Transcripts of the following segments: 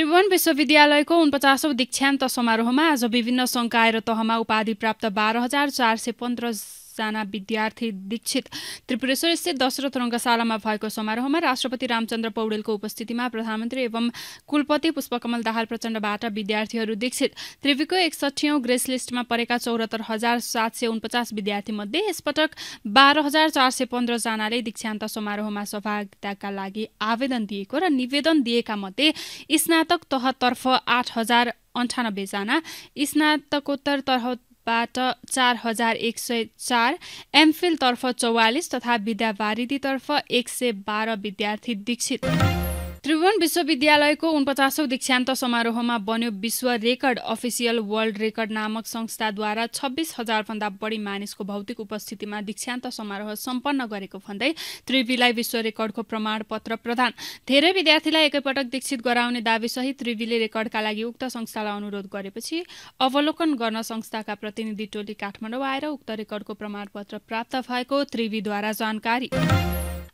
त्रिभुवन विश्वविद्यालयको उनपचासौँ दीक्षान्त समारोहमा आज विभिन्न सङ्काय र तहमा उपाधि प्राप्त बाह्र हजार चार सय पन्ध्र जना विद्यार्थी दीक्षित। त्रिपुरेश्वर स्थित दशरथ रङ्गशालामा भएको समारोहमा राष्ट्रपति रामचन्द्र पौडेलको उपस्थितिमा प्रधानमन्त्री एवं कुलपति पुष्पकमल दाहाल प्रचण्डबाट विद्यार्थीहरू दीक्षित। त्रिवीको एकसठीौँ ग्रेस लिस्टमा परेका चौरात्तर हजार सात सय उनपचास विद्यार्थी मध्ये यसपटक बाह्र हजार चार सय पन्ध्रजनाले दीक्षान्त समारोहमा सहभागिताका लागि आवेदन दिएको र निवेदन दिएका मध्ये स्नातक तहतर्फ आठ हजार अन्ठानब्बेजना स्नातकोत्तर तह बाट चार हजार एक सय चार एमफिलतर्फ चौवालिस तथा विद्यावारिधीतर्फ एक सय बाह्र विद्यार्थी दीक्षित। त्रिभुवन विश्वविद्यालयको उनपचासौँ दीक्षान्त समारोहमा बन्यो विश्व रेकर्ड अफिसियल वर्ल्ड रेकर्ड नामक संस्थाद्वारा छब्बिस हजारभन्दा बढी मानिसको भौतिक उपस्थितिमा दीक्षान्त समारोह सम्पन्न गरेको भन्दै त्रिवीलाई विश्व रेकर्डको प्रमाणपत्र प्रदान। धेरै विद्यार्थीलाई एकैपटक दीक्षित गराउने दावीसहित त्रिवीले रेकर्डका लागि उक्त संस्थालाई अनुरोध गरेपछि अवलोकन गर्न संस्थाका प्रतिनिधि टोली काठमाडौँ आएर उक्त रेकर्डको प्रमाणपत्र प्राप्त भएको त्रिवीद्वारा जानकारी।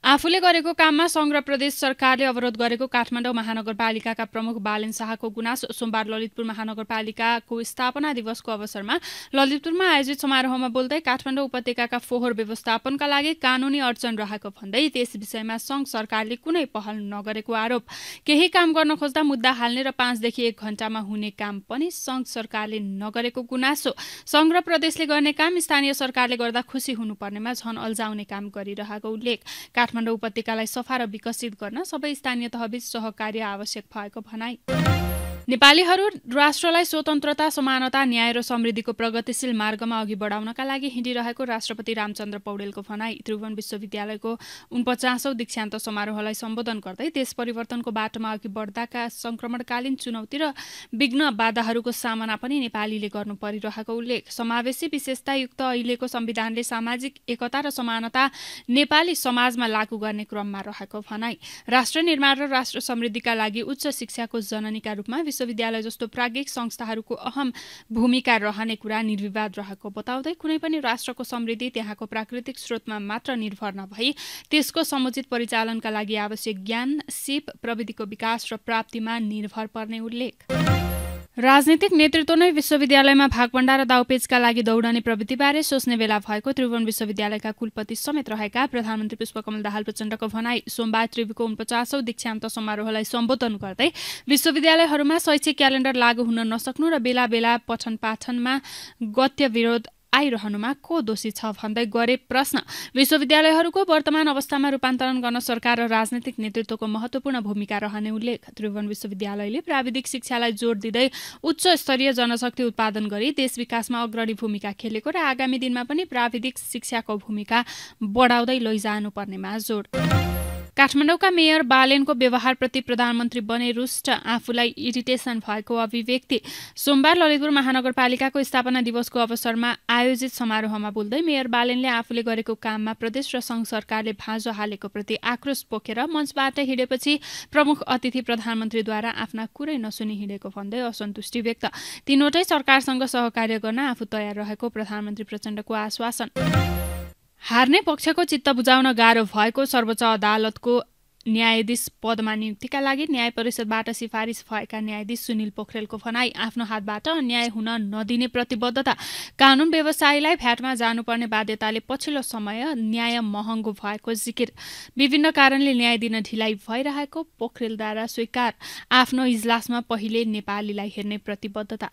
आफूले गरेको काममा सङ्घ र प्रदेश सरकारले अवरोध गरेको काठमाडौँ महानगरपालिकाका प्रमुख बालेन शाहको गुनासो सोमबार ललितपुर महानगरपालिकाको स्थापना दिवसको अवसरमा ललितपुरमा आयोजित समारोहमा बोल्दै काठमाडौँ उपत्यकाका फोहोर व्यवस्थापनका लागि कानूनी अडचन रहेको भन्दै त्यस विषयमा सङ्घ सरकारले कुनै पहल नगरेको आरोप। केही काम गर्न खोज्दा मुद्दा हाल्ने र पाँचदेखि एक घण्टामा हुने काम पनि सङ्घ सरकारले नगरेको गुनासो। सङ्घ र प्रदेशले गर्ने काम स्थानीय सरकारले गर्दा खुसी हुनुपर्नेमा झन अल्झाउने काम गरिरहेको उल्लेख। काठमाडौँ उपत्यकालाई सफा र विकसित गर्न सबै स्थानीय तहबीच सहकार्य आवश्यक भएको भनाई। नेपालीहरू राष्ट्रलाई स्वतन्त्रता समानता न्याय र समृद्धिको प्रगतिशील मार्गमा अघि बढाउनका लागि हिँडिरहेको राष्ट्रपति रामचन्द्र पौडेलको भनाई त्रिभुवन विश्वविद्यालयको उनपचासौँ दीक्षान्त समारोहलाई सम्बोधन गर्दै देश परिवर्तनको बाटोमा अघि बढ्दाका संक्रमणकालीन चुनौती र विघ्न बाधाहरूको सामना पनि नेपालीले गर्नु परिरहेको उल्लेख। समावेशी विशेषतायुक्त अहिलेको संविधानले सामाजिक एकता र समानता नेपाली समाजमा लागू गर्ने क्रममा रहेको भनाई। राष्ट्र निर्माण र राष्ट्र समृद्धिका लागि उच्च शिक्षाको जननीका रूपमा विश्वविद्यालय जस्तो प्राज्ञिक संस्थाहरूको अहम भूमिका रहने कुरा निर्विवाद रहेको बताउँदै कुनै पनि राष्ट्रको समृद्धि त्यहाँको प्राकृतिक स्रोतमा मात्र निर्भर नभई त्यसको समुचित परिचालनका लागि आवश्यक ज्ञान सिप प्रविधिको विकास र प्राप्तिमा निर्भर पर्ने उल्लेख। राजनीतिक नेतृत्व नै विश्वविद्यालयमा भागभण्डा र दाउपेचका लागि दौडने प्रवृत्तिबारे सोच्ने बेला भएको त्रिभुवन विश्वविद्यालयका कुलपति समेत रहेका प्रधानमन्त्री पुष्पकमल दाहाल प्रचण्डको भनाई सोमबार त्रिभुको उनपचासौँ दीक्षान्त समारोहलाई सम्बोधन गर्दै विश्वविद्यालयहरूमा शैक्षिक क्यालेण्डर लागू हुन नसक्नु र बेला बेला पठन पाठनमा गत्य विरोध आइरहनुमा को दोषी छ भन्दै गरे प्रश्न। विश्वविद्यालयहरूको वर्तमान अवस्थामा रूपान्तरण गर्न सरकार र राजनैतिक नेतृत्वको महत्वपूर्ण भूमिका रहने उल्लेख। त्रिभुवन विश्वविद्यालयले प्राविधिक शिक्षालाई जोड दिँदै उच्च स्तरीय जनशक्ति उत्पादन गरी देश विकासमा अग्रणी भूमिका खेलेको र आगामी दिनमा पनि प्राविधिक शिक्षाको भूमिका बढाउँदै लैजानुपर्नेमा जोड। काठमाडौँका मेयर बालेनको व्यवहारप्रति प्रधानमन्त्री बने रुष्ट आफूलाई इरिटेसन भएको अभिव्यक्ति सोमबार ललितपुर महानगरपालिकाको स्थापना दिवसको अवसरमा आयोजित समारोहमा बोल्दै मेयर बालेनले आफूले गरेको काममा प्रदेश र संघ सरकारले भाँजो हालेको प्रति आक्रोश पोखेर मञ्चबाट हिँडेपछि प्रमुख अतिथि प्रधानमन्त्रीद्वारा आफ्ना कुरै नसुनि हिँडेको भन्दै असन्तुष्टि व्यक्त। तीनवटै सरकारसँग सहकार्य गर्न आफू तयार रहेको प्रधानमन्त्री प्रचण्डको आश्वासन। हार्ने पक्षको चित्त बुझाउन गाह्रो भएको सर्वोच्च अदालतको न्यायाधीश पदमा नियुक्तिका लागि न्याय परिषदबाट सिफारिस भएका न्यायाधीश सुनिल पोखरेलको भनाई आफ्नो हातबाट अन्याय हुन नदिने प्रतिबद्धता कानून व्यवसायीलाई भ्याटमा जानुपर्ने बाध्यताले पछिल्लो समय न्याय महँगो भएको जिकिर। विभिन्न कारणले न्याय दिन ढिलाइ भइरहेको पोखरेलद्वारा स्वीकार। आफ्नो इजलासमा पहिले नेपालीलाई हेर्ने प्रतिबद्धता।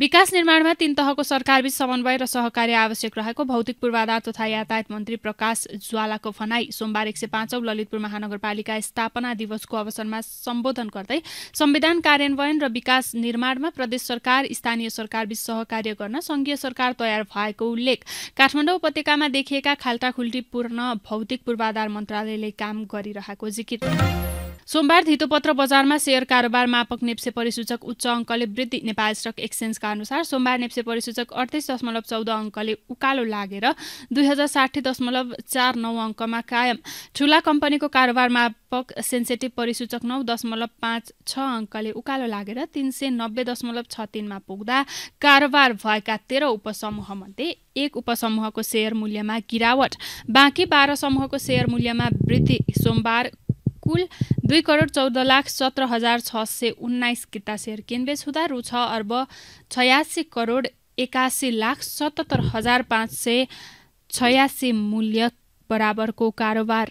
विकास निर्माणमा तीन तहको सरकारबीच समन्वय र सहकार्य आवश्यक रहेको भौतिक पूर्वाधार तथा यातायात मन्त्री प्रकाश ज्वालाको भनाई सोमबार एक सय पाँचौं ललितपुर महानगरपालिका स्थापना दिवसको अवसरमा सम्बोधन गर्दै संविधान कार्यान्वयन र विकास निर्माणमा प्रदेश सरकार स्थानीय सरकारबीच सहकार्य गर्न संघीय सरकार तयार भएको उल्लेख। काठमाडौँ उपत्यकामा देखिएका खाल्टाखुल्टी पूर्ण भौतिक पूर्वाधार मन्त्रालयले काम गरिरहेको जिकिर। सोमबार धितोपत्र बजारमा सेयर कारोबार मापक नेप्से परिसूचक उच्च अङ्कले वृद्धि नेपाल स्टक एक्सचेन्जका अनुसार सोमबार नेप्से परिसूचक अडतिस दशमलव चौध अङ्कले उकालो लागेर दुई हजार साठी दशमलव चार नौ अङ्कमा कायम। ठुला कम्पनीको कारोबार मापक सेन्सेटिभ परिसूचक नौ दशमलव पाँच छ अङ्कले उकालो लागेर तिन सय नब्बे दशमलव छ तिनमा पुग्दा कारोबार भएका तेह्र उपसमूहमध्ये एक उपसमूहको सेयर मूल्यमा गिरावट। बाँकी बाह्र समूहको सेयर मूल्यमा वृद्धि सोमबार कुल दुई करोड चौध लाख सत्र हजार छ सय उन्नाइस किता सेयर किनबेच हुँदा रु छ अर्ब छयासी करोड एकासी लाख सतहत्तर हजार पाँच सय छयासी मूल्य बराबरको कारोबार।